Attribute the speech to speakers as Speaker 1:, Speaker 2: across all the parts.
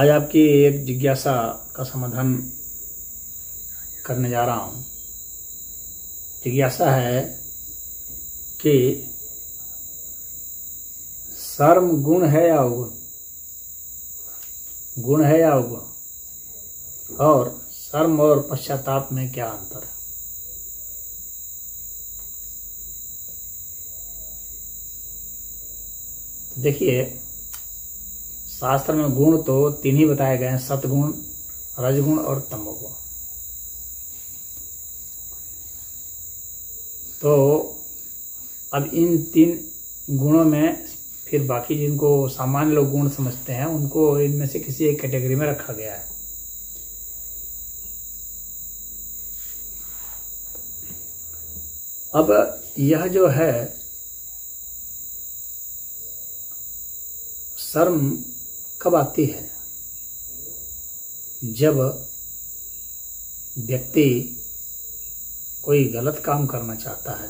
Speaker 1: आज आपकी एक जिज्ञासा का समाधान करने जा रहा हूँ। जिज्ञासा है कि शर्म गुण है या अवगुण? गुण है या अवगुण? और शर्म और पश्चाताप में क्या अंतर है? देखिए शास्त्र में गुण तो तीन ही बताए गए हैं सतगुण रजगुण और तमोगुण। तो अब इन तीन गुणों में फिर बाकी जिनको सामान्य लोग गुण समझते हैं, उनको इनमें से किसी एक कैटेगरी में रखा गया है। अब यह जो है, शर्म कब आती है? जब व्यक्ति कोई गलत काम करना चाहता है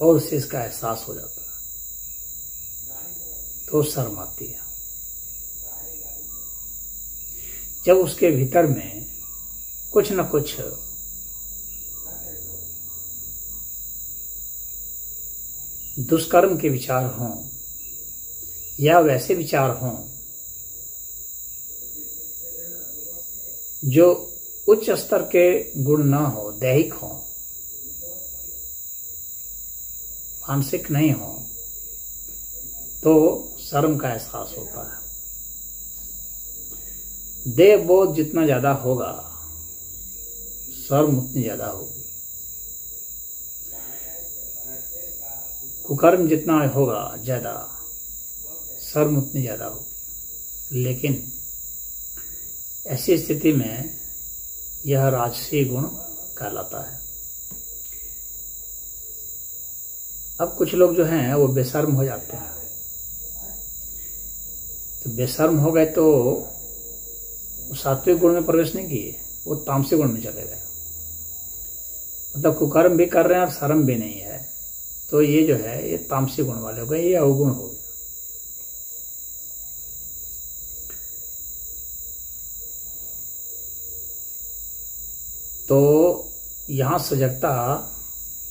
Speaker 1: और उसे इसका एहसास हो जाता है तो शर्म आती है। जब उसके भीतर में कुछ न कुछ दुष्कर्म के विचार हों या वैसे विचार हों, जो उच्च स्तर के गुण न हो, दैहिक हो, मानसिक नहीं हो तो शर्म का एहसास होता है। देह बोध जितना ज़्यादा होगा, शर्म उतनी ज़्यादा होगी। कुकर्म जितना होगा, ज़्यादा। शर्म उतनी ज़्यादा होगी। लेकिन ऐसी स्थिति में यह राजसी गुण कहलाता है। अब कुछ लोग जो हैं, वो बेशर्म हो जाते हैं। तो बेशर्म हो गए तो सात्विक गुण में प्रवेश नहीं किए, वो तामसिक गुण में चले गए। मतलब कुकर्म भी कर रहे हैं और शर्म भी नहीं है। तो ये जो है, ये तामसिक गुण वाले हो गए, ये अवगुण हो गए। तो यहाँ सजगता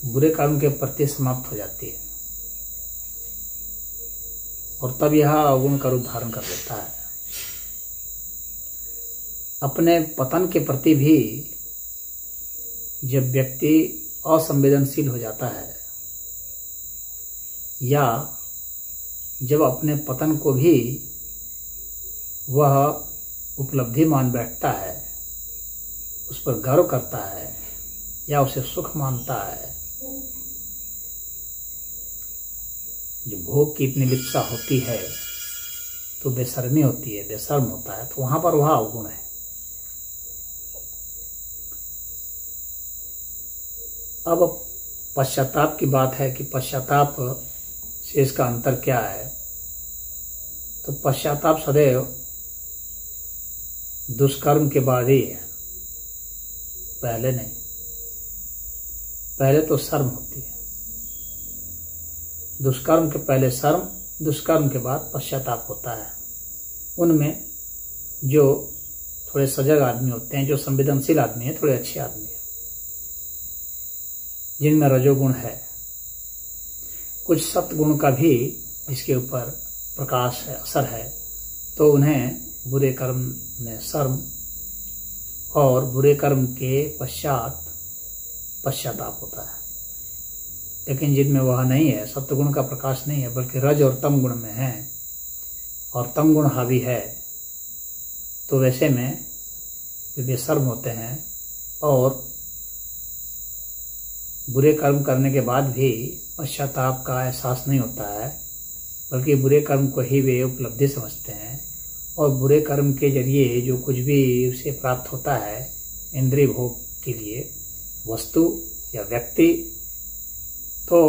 Speaker 1: बुरे कर्म के प्रति समाप्त हो जाती है। और तब यह अवगुण का रूप धारण कर लेता है। अपने पतन के प्रति भी जब व्यक्ति असंवेदनशील हो जाता है, या जब अपने पतन को भी वह उपलब्धि मान बैठता है उस पर गर्व करता है या उसे सुख मानता है। जो भोग की इतनी लिप्सा होती है तो बेशर्मी होती है, बेशर्म होता है तो वहाँ पर वह अवगुण है। अब पश्चाताप की बात है कि पश्चाताप से इसका अंतर क्या है? तो पश्चाताप सदैव दुष्कर्म के बाद ही है। पहले नहीं। पहले तो शर्म होती है। दुष्कर्म के पहले शर्म, दुष्कर्म के बाद पश्चाताप होता है। उनमें जो थोड़े सजग आदमी होते हैं, जो संवेदनशील आदमी है, थोड़े अच्छे आदमी है। जिनमें रजोगुण है। कुछ सत्गुण का भी इसके ऊपर प्रकाश है, असर है तो उन्हें बुरे कर्म में शर्म और बुरे कर्म के पश्चात पश्चाताप होता है। लेकिन जिनमें वह नहीं है सत्गुण का प्रकाश नहीं है, बल्कि रज और तम गुण में है, और तम गुण हावी है तो वैसे में वे बेशर्म होते हैं और बुरे कर्म करने के बाद भी पश्चाताप का एहसास नहीं होता है, बल्कि बुरे कर्म को ही वे उपलब्धि समझते हैं। और बुरे कर्म के ज़रिए जो कुछ भी उसे प्राप्त होता है, इंद्रिय भोग के लिए, वस्तु या व्यक्ति तो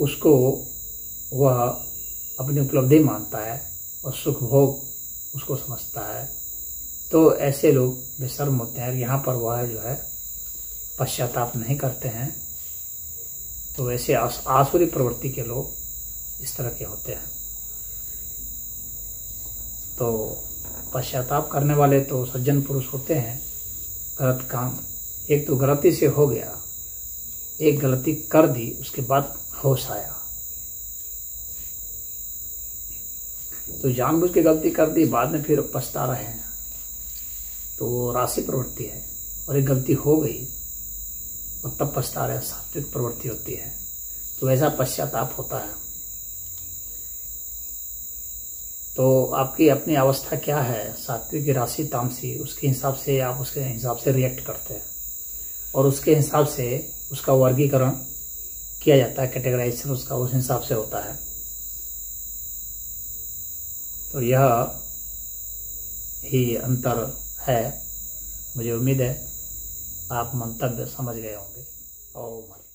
Speaker 1: उसको वह अपनी उपलब्धि मानता है और सुख भोग उसको समझता है। तो ऐसे लोग बेशर्म होते हैं यहाँ पर वह जो है, पश्चाताप नहीं करते हैं। तो ऐसे आसुरी प्रवृत्ति के लोग इस तरह के होते हैं। तो पश्चाताप करने वाले तो सज्जन पुरुष होते हैं। गलत काम। एक तो गलती से हो गया। एक गलती कर दी, उसके बाद होश आया। तो जानबूझ के गलती कर दी, बाद में फिर पछता रहे हैं। तो वो राशि प्रवृत्ति है। और एक गलती हो गई और तब पछता रहे, सात्विक प्रवृत्ति होती है। तो वैसा पश्चाताप होता है। तो आपकी अपनी अवस्था क्या है? सात्विक राशि तामसी, उसके हिसाब से आप उसके हिसाब से रिएक्ट करते हैं। और उसके हिसाब से उसका वर्गीकरण किया जाता है कैटेगराइजेशन उसका उस हिसाब से होता है। तो यह ही अंतर है। मुझे उम्मीद है आप मंतव्य समझ गए होंगे। और